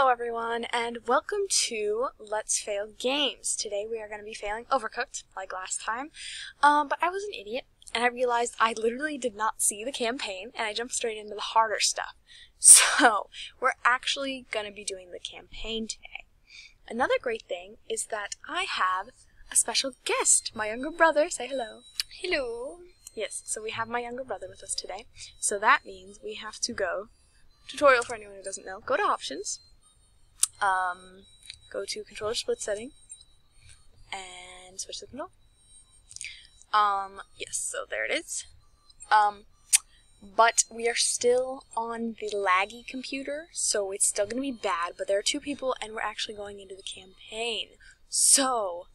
Hello everyone and welcome to Let's Fail Games. Today we are going to be failing Overcooked, like last time. Um, but I was an idiot and I realized I literally did not see the campaign and I jumped straight into the harder stuff. So, we're actually going to be doing the campaign today. Another great thing is that I have a special guest, my younger brother. Say hello. Hello. Yes, so we have my younger brother with us today. So that means we have to go tutorial for anyone who doesn't know. Go to options. Um, go to controller split setting and switch the control. Um, yes, so there it is. Um, but we are still on the laggy computer, so it's still going to be bad, but there are two people and we're actually going into the campaign. So,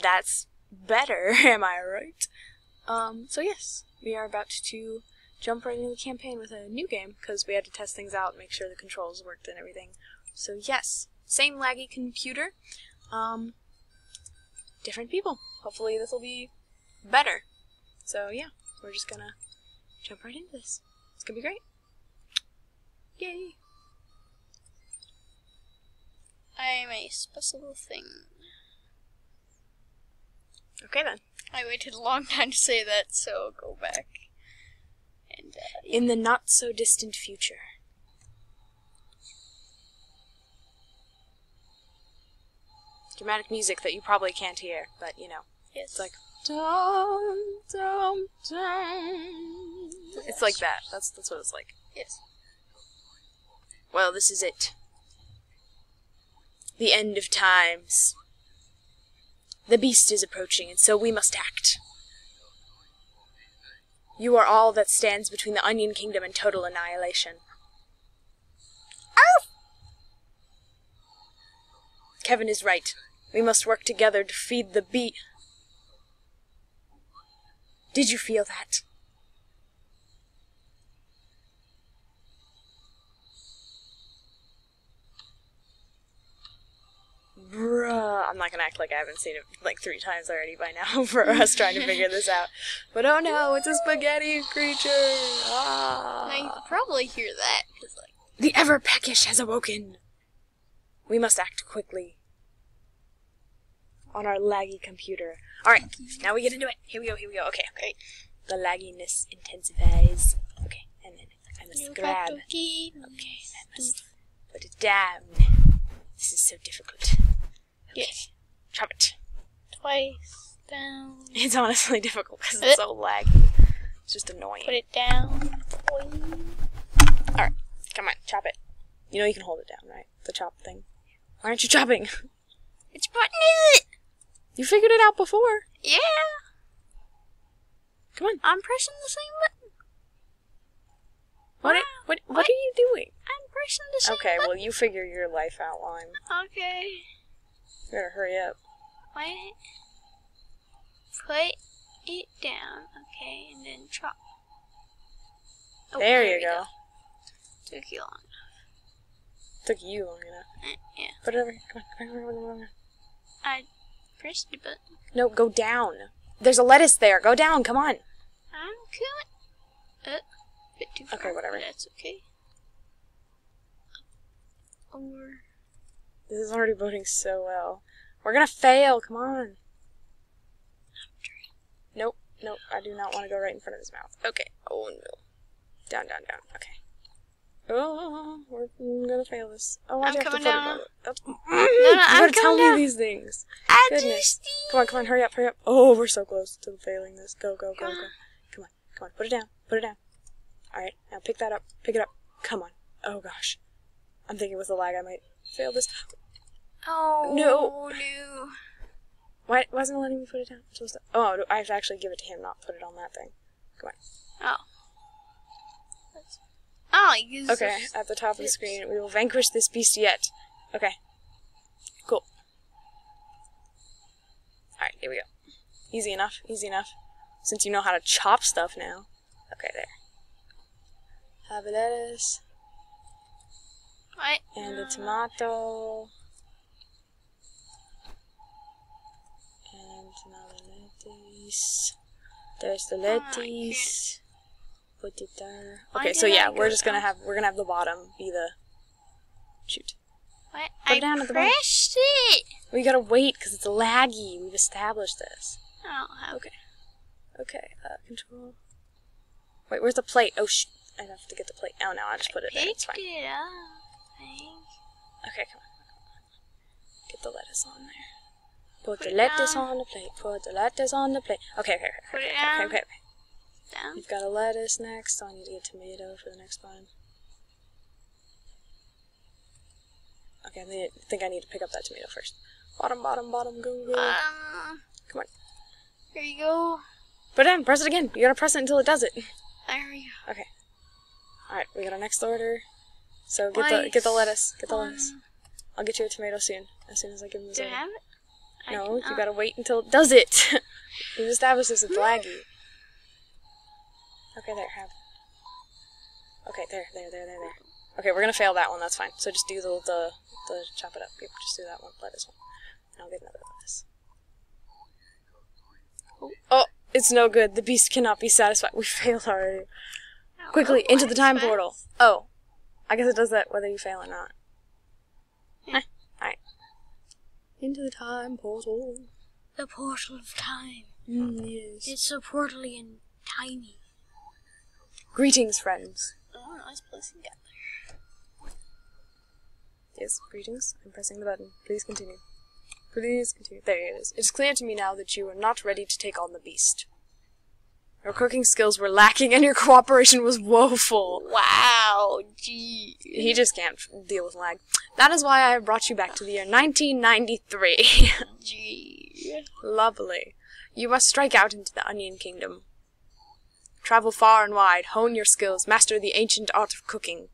that's better, am I right? Um, so yes, we are about to jump right into the campaign with a new game, because we had to test things out and make sure the controls worked and everything. So yes, same laggy computer, um, different people. Hopefully this will be better. So yeah, we're just gonna jump right into this. It's gonna be great. Yay! I'm a special thing. Okay then. I waited a long time to say that, so I'll go back. And, uh, In the not so distant future. Dramatic music that you probably can't hear, but you know. yes. It's like dum dum dum. It's like that. That's that's what it's like. Yes. Well, this is it. The end of times. The beast is approaching, and so we must act. You are all that stands between the Onion Kingdom and total annihilation. Kevin is right. We must work together to feed the bee. Did you feel that? Bruh. I'm not gonna act like I haven't seen it like three times already by now for us trying to figure this out. But oh no, it's a spaghetti creature! Ah. Now you can probably hear that, because, like, The ever peckish has awoken. We must act quickly. On our laggy computer. Alright, now we get into it. Here we go, here we go. Okay, okay. The lagginess intensifies. Okay, and then I must grab. got to keep Okay, I must put it down. This is so difficult. Yes. Chop it. Twice down. It's honestly difficult because it's so laggy. It's just annoying. Put it down. Alright, come on, chop it. You know you can hold it down, right? The chop thing. Why aren't you chopping? Which button is it? You figured it out before. Yeah. Come on. I'm pressing the same button. What? Wow. what? What What? are you doing? I'm pressing the same Okay, well you figure your life out, outline. Okay. You better hurry up. Wait. Put it down. Okay, and then chop. Oh, there you we go. Took you long. Took you long enough. Eh, Yeah. Put it over here. Come on, come on, come on, come on. I pressed the button. No, go down. There's a lettuce there. Go down. Come on. I'm coming. Uh, bit too far. Okay, whatever. That's okay. Or This is already boding so well. We're gonna fail. Come on. Nope. Nope. I do not want to go right in front of his mouth. Okay. Oh no. Down, down, down. Okay. Oh, we're gonna fail this. Oh, why'd I'm you have to coming put down. it? Oh. no, you I'm gotta tell coming me down. these things. I Goodness. Come on, come on, hurry up, hurry up. Oh, we're so close to failing this. Go, go, go, go. Come on, come on. Put it down. Put it down. Alright, now pick that up. Pick it up. Come on. Oh gosh. I'm thinking with the lag I might fail this. Oh No. no. Why wasn't it letting me put it down? I'm supposed to. Oh, I have to actually give it to him, not put it on that thing. Come on. Oh. That's- Oh, you. Okay, at the top of the screen, we will vanquish this beast yet. Okay. Cool. Alright, here we go. Easy enough, easy enough. Since you know how to chop stuff now. Okay, there. Have a lettuce. What? And a tomato. And another lettuce. There's the Oh, lettuce. Put it there. Why Okay, so yeah, we're just gonna have we're gonna have the bottom be the Shoot. What? Put I it down at the bottom. it. We gotta wait because it's laggy. We've established this. I. Okay. Okay. Uh, control. Wait, where's the plate? Oh sh! I have to get the plate. Oh no, I just put it there. It's fine. it up. I. Okay, come on. Get the lettuce on there. Put, Put the lettuce down. on the plate. Put the lettuce on the plate. Okay, okay, okay. Put okay, it okay, down. okay, okay. Down. We've got a lettuce next, so I need to get tomato for the next one. Okay, I, need, I think I need to pick up that tomato first. Bottom, bottom, bottom, go, go. Um. Come on. Here you go. Put it in, press it again. You gotta press it until it does it. There we go. Okay. Alright, we got our next order. So get the get the lettuce. Get the Um, lettuce. I'll get you a tomato soon. As soon as I give him Do I have it? No, you gotta wait until it does it. We've established this it's laggy. Okay, there, have. Okay, there, there, there, there, there. Okay, we're gonna fail that one. That's fine. So just do the the, the chop it up. Yep, just do that one. Lettuce one. And I'll get another lettuce. Oh, it's no good. The beast cannot be satisfied. We failed already. Quickly oh, into the time fast. portal. Oh, I guess it does that whether you fail or not. Yeah. Eh, Alright. Into the time portal. The portal of time. Mm, yes. It's so portally and tiny. Greetings, friends. Oh, nice place to get Yes, greetings. I'm pressing the button. Please continue. Please continue. There it is. It is clear to me now that you are not ready to take on the beast. Your cooking skills were lacking and your cooperation was woeful. Wow, gee. He just can't deal with lag. That is why I have brought you back to the year 1993. Gee. Lovely. You must strike out into the Onion Kingdom. Travel far and wide, hone your skills, master the ancient art of cooking.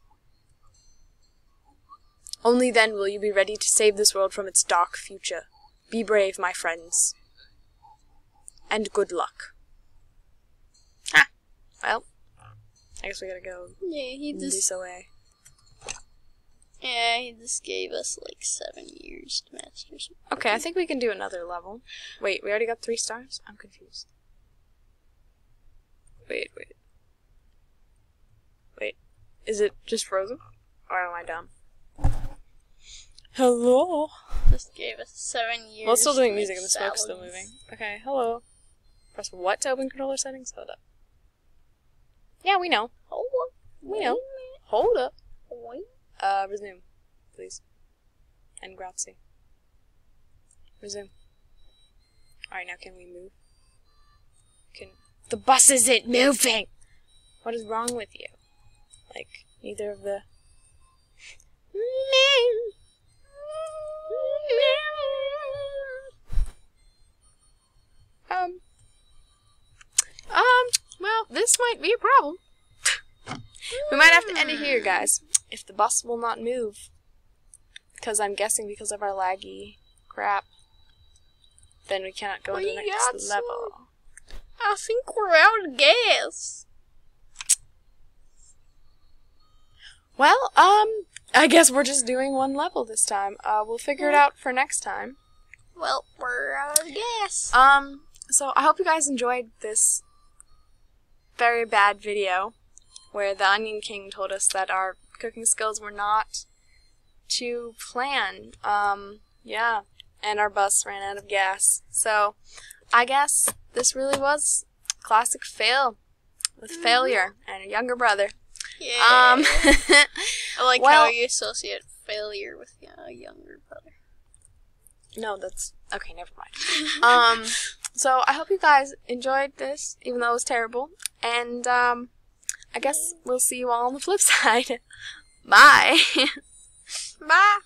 Only then will you be ready to save this world from its dark future. Be brave, my friends. And good luck. Ah, well, I guess we gotta go Yeah, he just this way. yeah he just gave us like seven years to master. some- Okay, I think we can do another level. Wait, we already got three stars? I'm confused. Wait, wait. Wait. Is it just frozen? Or am I dumb? Hello? This gave us seven years. Well, it's still doing music and the smoke's still moving. Okay, hello. Press what to open controller settings? Hold up. Yeah, we know. Hold up. We know. Hold up. Wait. Uh, resume, please. And grazie. Resume. Alright, now can we move? Can. The bus isn't moving! What is wrong with you? Like, neither of the. Um. Um, well, this might be a problem. we might have to end it here, guys. If the bus will not move. Because I'm guessing because of our laggy crap. Then we cannot go We to the next level. I think we're out of gas. Well, um, I guess we're just doing one level this time. Uh, we'll figure it out for next time. Well, we're out of gas. Um, so I hope you guys enjoyed this very bad video where the Onion King told us that our cooking skills were not to plan. Um, yeah, and our bus ran out of gas. So I guess this really was classic fail with failure and a younger brother. yeah. Um, I like well- how you associate failure with a younger brother. No, that's okay. Never mind. Um, so I hope you guys enjoyed this, even though it was terrible. And um, I guess we'll see you all on the flip side. Bye. Bye.